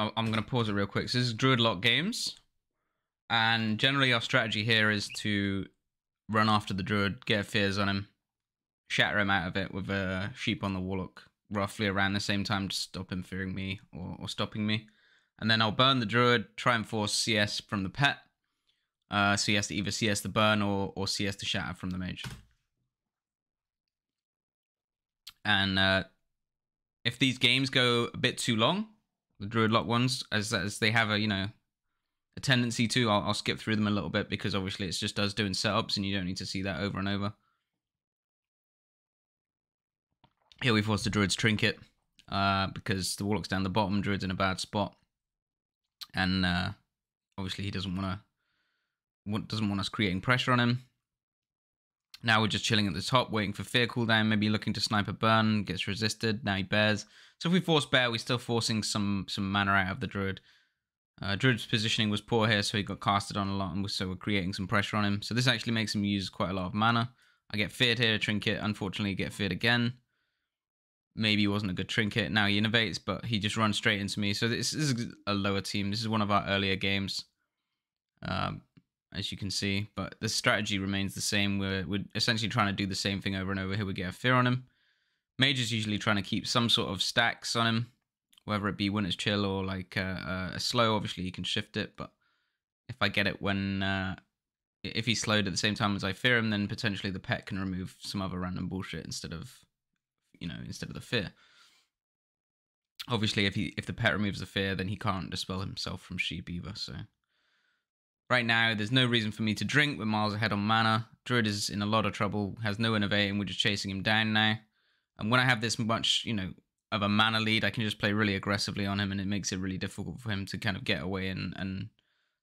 So I'm going to pause it real quick. So this is Druid Lock Games. And generally our strategy here is to run after the Druid, get fears on him, shatter him out of it with a sheep on the Warlock roughly around the same time to stop him fearing me or, or stopping me. And then I'll burn the Druid, try and force CS from the pet. Uh, so he has to either CS the burn or, or CS the shatter from the mage. And uh, if these games go a bit too long, the Druid Lock ones, as as they have a you know a tendency to, I'll, I'll skip through them a little bit because obviously it's just us doing setups and you don't need to see that over and over. Here we force the Druid's Trinket uh, because the Warlock's down the bottom, Druid's in a bad spot, and uh, obviously he doesn't want to doesn't want us creating pressure on him. Now we're just chilling at the top, waiting for fear cooldown, maybe looking to snipe a burn, gets resisted, now he bears. So if we force bear, we're still forcing some some mana out of the druid. Uh, druid's positioning was poor here, so he got casted on a lot, and so we're creating some pressure on him. So this actually makes him use quite a lot of mana. I get feared here, trinket, unfortunately get feared again. Maybe wasn't a good trinket, now he innervates, but he just runs straight into me. So this, this is a lower team, this is one of our earlier games. Um, as you can see. But the strategy remains the same. We're, we're essentially trying to do the same thing over and over. Here we get a fear on him. Mage is usually trying to keep some sort of stacks on him, whether it be Winter's Chill or like a, a slow. Obviously, you can shift it, but if I get it when uh, if he's slowed at the same time as I fear him, then potentially the pet can remove some other random bullshit instead of you know instead of the fear. Obviously, if he if the pet removes the fear, then he can't dispel himself from sheep either. So Right now, there's no reason for me to drink. We're miles ahead on mana. Druid is in a lot of trouble, has no innervating. We're just chasing him down now. And when I have this much, you know, of a mana lead, I can just play really aggressively on him, and it makes it really difficult for him to kind of get away and, and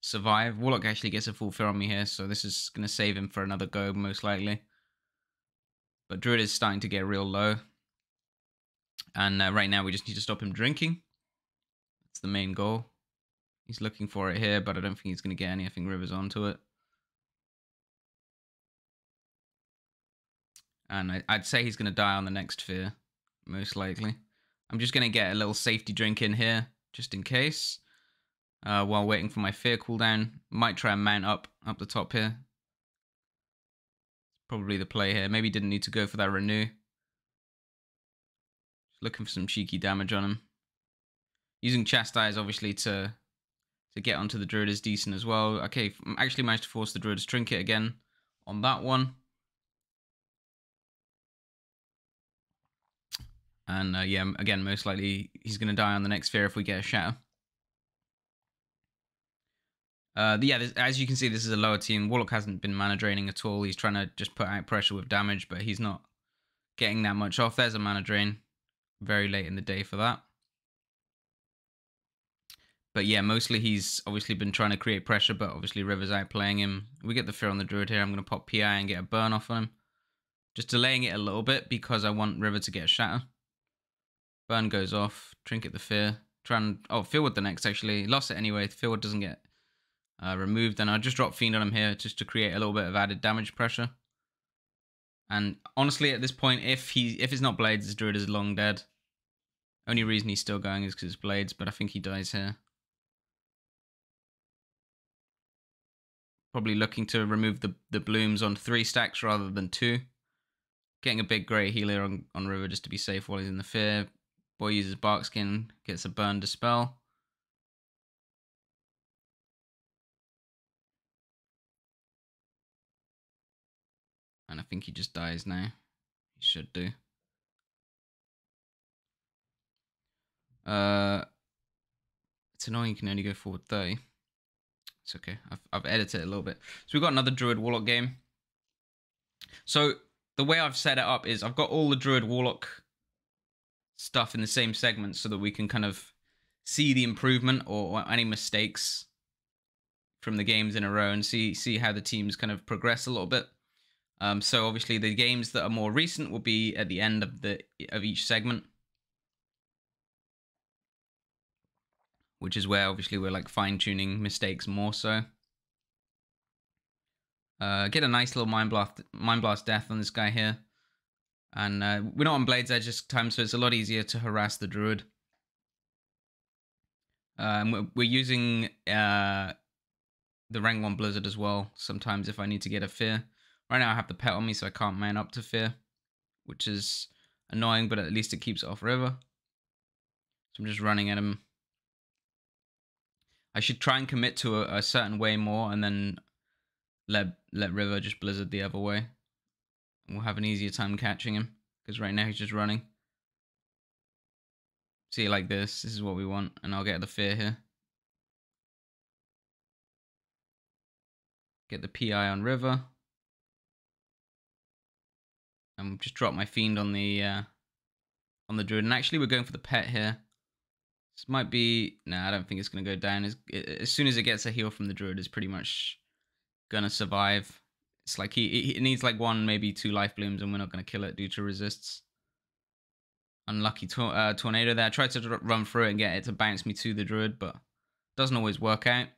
survive. Warlock actually gets a full fear on me here, so this is going to save him for another go, most likely. But Druid is starting to get real low. And uh, right now, we just need to stop him drinking. That's the main goal. He's looking for it here, but I don't think he's going to get anything River's onto it. And I, would say he's going to die on the next fear, most likely. I'm just going to get a little safety drink in here, just in case. Uh, while waiting for my fear cooldown. Might try and mount up, up the top here. Probably the play here. Maybe didn't need to go for that renew. Looking for some cheeky damage on him. Using Chastise, obviously, to to get onto the Druid is decent as well. Okay, actually managed to force the Druid's Trinket again on that one. And uh, yeah, again, most likely he's going to die on the next fear if we get a shatter. Uh, yeah, this, as you can see, this is a lower team. Warlock hasn't been mana draining at all. He's trying to just put out pressure with damage, but he's not getting that much off. There's a mana drain. Very late in the day for that. But yeah, mostly he's obviously been trying to create pressure, but obviously River's outplaying him. We get the fear on the Druid here. I'm going to pop PI and get a burn off on him. Just delaying it a little bit because I want River to get a shatter. Burn goes off. Trinket the fear. Try and... Oh, Fearward the next, actually. Lost it anyway. Fearward doesn't get uh, removed. And I just drop Fiend on him here just to create a little bit of added damage pressure. And honestly, at this point, if he if it's not Blades, his Druid is long dead. Only reason he's still going is because it's Blades, but I think he dies here. Probably looking to remove the, the blooms on three stacks rather than two. Getting a big grey healer on, on River just to be safe while he's in the fear. Boy uses bark skin, gets a burn dispel. And I think he just dies now. He should do. Uh, it's annoying you can only go forward 30. It's okay. I've, I've edited it a little bit. So we've got another Druid Warlock game. So the way I've set it up is I've got all the Druid Warlock stuff in the same segment so that we can kind of see the improvement or, or any mistakes from the games in a row and see see how the teams kind of progress a little bit. Um, so obviously the games that are more recent will be at the end of the of each segment. Which is where obviously we're like fine tuning mistakes more so. Uh, get a nice little mind blast, mind blast death on this guy here, and uh, we're not on Blade's Edge this time, so it's a lot easier to harass the druid. Um, we're, using uh, the rank 1 Blizzard as well, sometimes if I need to get a Fear. Right now I have the pet on me, so I can't man up to Fear, which is annoying, but at least it keeps it off river. So I'm just running at him. I should try and commit to a, a certain way more and then let let River just blizzard the other way. We'll have an easier time catching him. Because right now he's just running. See like this. This is what we want. And I'll get the fear here. Get the PI on River. And just drop my Fiend on the uh, on the Druid. And actually we're going for the pet here. This might be... Nah, I don't think it's going to go down. As, as soon as it gets a heal from the Druid, it's pretty much going to survive. It's like he, he needs like one, maybe two life blooms, and we're not going to kill it due to resists. Unlucky to uh, tornado there. I tried to run through it and get it to bounce me to the Druid, but doesn't always work out.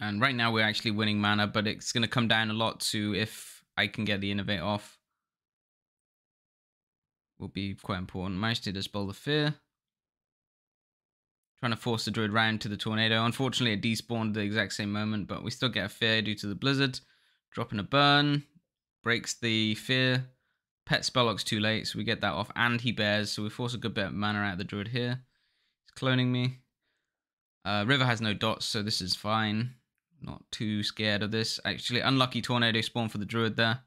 And right now we're actually winning mana, but it's going to come down a lot to if I can get the innervate off will be quite important. Managed to dispel the fear. Trying to force the druid round to the tornado. Unfortunately, it despawned the exact same moment, but we still get a fear due to the blizzard. Dropping a burn. Breaks the fear. Pet Spelllock's too late, so we get that off. And he bears, so we force a good bit of mana out of the druid here. He's cloning me. Uh, River has no dots, so this is fine. Not too scared of this. Actually, unlucky tornado spawn for the druid there.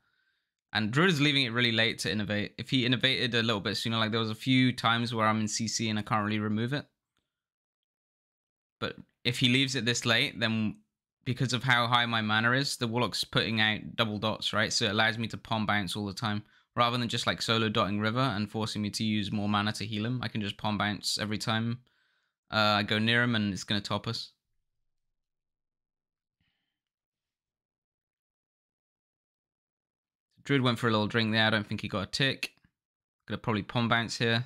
And Druid is leaving it really late to innervate. If he innervated a little bit sooner, like there was a few times where I'm in CC and I can't really remove it. But if he leaves it this late, then because of how high my mana is, the Warlock's putting out double dots, right? So it allows me to Pom bounce all the time. Rather than just like solo dotting River and forcing me to use more mana to heal him, I can just Pom bounce every time uh, I go near him and it's going to top us. Druid went for a little drink there. I don't think he got a tick. Gonna probably Pom bounce here.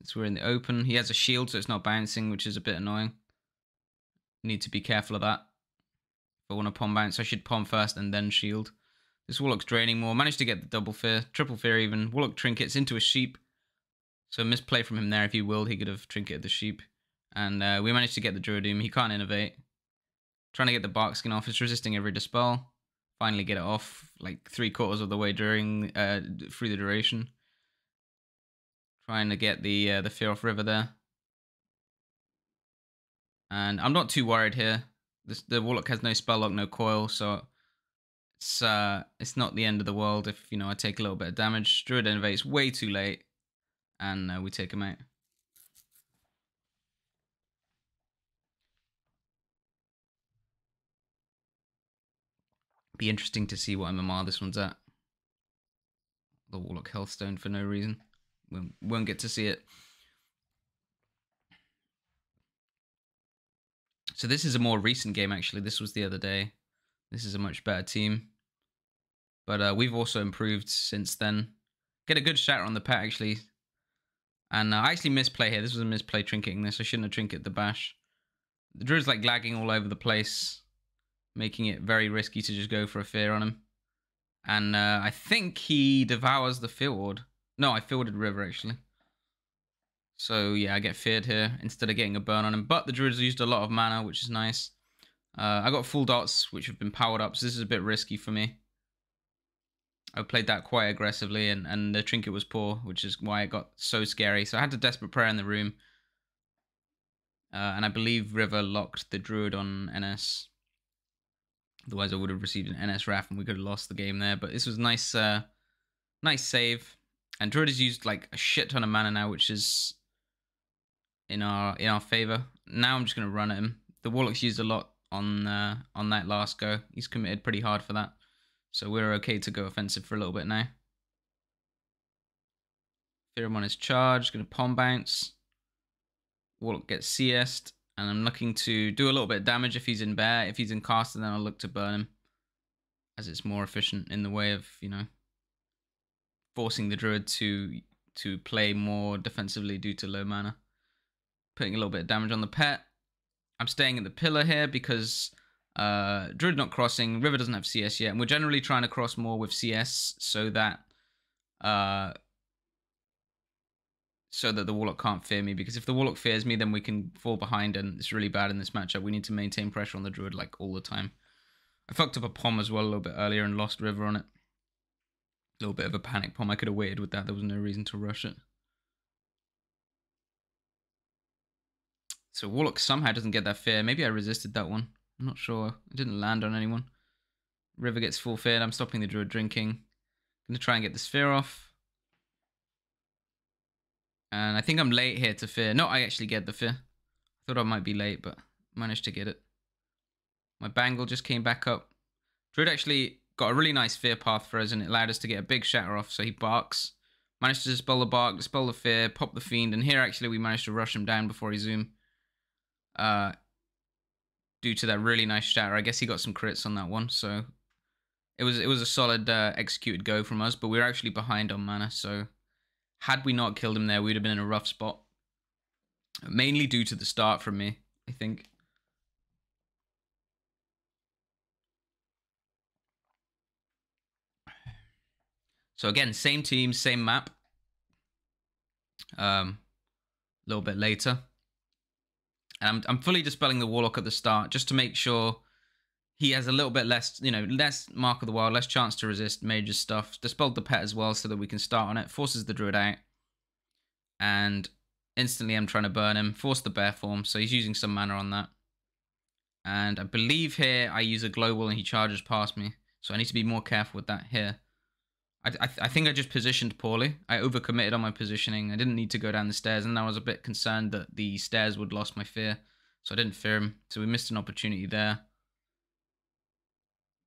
Since we're in the open. He has a shield, so it's not bouncing, which is a bit annoying. Need to be careful of that. If I want to Pom bounce, I should Pom first and then shield. This Warlock's draining more. Managed to get the double fear, triple fear even. Warlock trinkets into a sheep. So misplay from him there. If he willed, he could have trinketed the sheep. And uh, we managed to get the Druidium. He can't innervate. Trying to get the bark skin off. It's resisting every dispel finally get it off like three quarters of the way during uh through the duration. Trying to get the uh, the fear off river there. And I'm not too worried here. This, the warlock has no spell lock, no coil, so it's uh it's not the end of the world if you know I take a little bit of damage. Druid innervates way too late, and uh, we take him out. Be interesting to see what MMR this one's at. The Warlock Healthstone for no reason. We won't get to see it. So this is a more recent game, actually. This was the other day. This is a much better team. But uh, we've also improved since then. Get a good shatter on the pet, actually. And uh, I actually misplay here. This was a misplay trinketing this. I shouldn't have trinket the bash. The druid's like lagging all over the place making it very risky to just go for a fear on him. And uh, I think he devours the field. No, I fielded River, actually. So, yeah, I get feared here instead of getting a burn on him. But the Druids used a lot of mana, which is nice. Uh, I got full dots, which have been powered up, so this is a bit risky for me. I played that quite aggressively, and, and the trinket was poor, which is why it got so scary. So I had to Desperate Prayer in the room. Uh, and I believe River locked the Druid on NS. Otherwise, I would have received an NS Wrath and we could have lost the game there. But this was nice, uh, nice save. And Druid has used like a shit ton of mana now, which is in our in our favor. Now I'm just gonna run at him. The Warlock's used a lot on uh, on that last go. He's committed pretty hard for that, so we're okay to go offensive for a little bit now. Pheromon is charged. Gonna Pom bounce. Warlock gets CS'd. And I'm looking to do a little bit of damage if he's in bear. If he's in caster, then I'll look to burn him. As it's more efficient in the way of, you know, forcing the druid to to play more defensively due to low mana. Putting a little bit of damage on the pet. I'm staying at the pillar here because uh, druid not crossing. River doesn't have CS yet. And we're generally trying to cross more with CS so that uh, so that the Warlock can't fear me. Because if the Warlock fears me, then we can fall behind, and it's really bad in this matchup. We need to maintain pressure on the Druid like all the time. I fucked up a Pom as well a little bit earlier and lost River on it. A little bit of a panic Pom. I could have waited with that. There was no reason to rush it. So Warlock somehow doesn't get that fear. Maybe I resisted that one. I'm not sure. it didn't land on anyone. River gets full fear I'm stopping the Druid drinking. Gonna try and get the sphere off. And I think I'm late here to fear. No, I actually get the fear. I thought I might be late, but managed to get it. My bangle just came back up. Druid actually got a really nice fear path for us and it allowed us to get a big shatter off. So he barks. Managed to dispel the bark, dispel the fear, pop the fiend. And here actually we managed to rush him down before he zoom. Uh, due to that really nice shatter. I guess he got some crits on that one. So it was it was a solid uh, executed go from us. But we were actually behind on mana. So had we not killed him there, we'd have been in a rough spot. Mainly due to the start from me, I think. So again, same team, same map. Um, a little bit later. And I'm, I'm fully dispelling the Warlock at the start just to make sure he has a little bit less, you know, less Mark of the Wild, less chance to resist major stuff. Dispelled the pet as well so that we can start on it. Forces the Druid out. And instantly I'm trying to burn him. Force the Bear form, so he's using some mana on that. And I believe here I use a Global and he charges past me. So I need to be more careful with that here. I, I, I, think I just positioned poorly. I overcommitted on my positioning. I didn't need to go down the stairs, and I was a bit concerned that the stairs would lost my fear, so I didn't fear him. So we missed an opportunity there.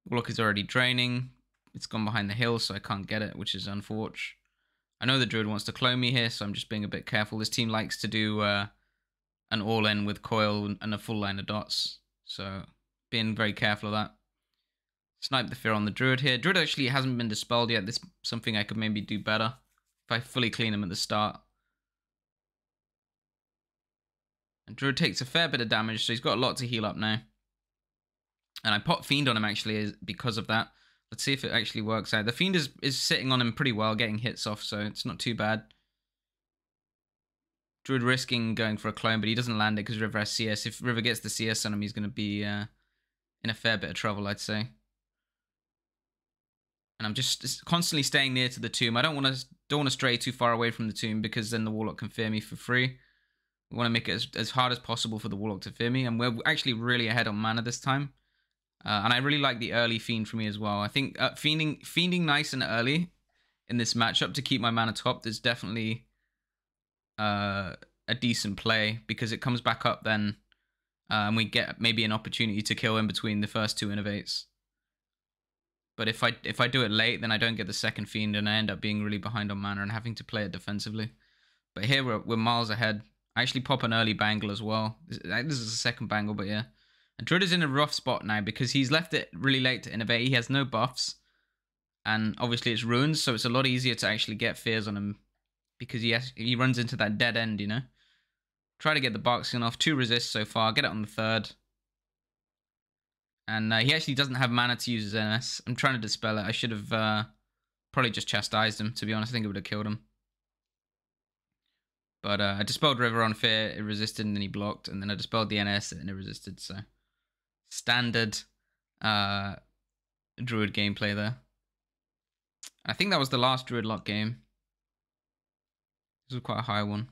Warlock is already draining. It's gone behind the hill, so I can't get it, which is unfortunate. I know the druid wants to clone me here, so I'm just being a bit careful. This team likes to do uh, an all-in with coil and a full line of dots, so being very careful of that. Snipe the fear on the Druid here. Druid actually hasn't been dispelled yet. This is something I could maybe do better if I fully clean him at the start. And Druid takes a fair bit of damage, so he's got a lot to heal up now. And I pop Fiend on him actually because of that. Let's see if it actually works out. The Fiend is, is sitting on him pretty well, getting hits off, so it's not too bad. Druid risking going for a clone, but he doesn't land it because River has CS. If River gets the CS on him, he's going to be uh, in a fair bit of trouble, I'd say and I'm just constantly staying near to the tomb. I don't want to don't want to stray too far away from the tomb because then the warlock can fear me for free. We want to make it as, as hard as possible for the warlock to fear me, and we're actually really ahead on mana this time. Uh, and I really like the early fiend for me as well. I think uh, fiending fiending nice and early in this matchup to keep my mana top is definitely uh, a decent play because it comes back up then, uh, and we get maybe an opportunity to kill in between the first two innervates. But if I if I do it late, then I don't get the second fiend, and I end up being really behind on mana and having to play it defensively. But here we're we're miles ahead. I actually pop an early bangle as well. This, this is a second bangle, but yeah. And Druid is in a rough spot now because he's left it really late to innervate. He has no buffs, and obviously it's Ruins, so it's a lot easier to actually get fears on him because he has, he runs into that dead end, you know. Try to get the boxing off. Two resists so far. Get it on the third. And uh, he actually doesn't have mana to use his NS. I'm trying to dispel it. I should have uh, probably just chastised him, to be honest. I think it would have killed him. But uh, I dispelled River on Fear, it resisted, and then he blocked. And then I dispelled the NS, and it resisted. So, standard uh, Druid gameplay there. I think that was the last Druid lock game. This was quite a high one.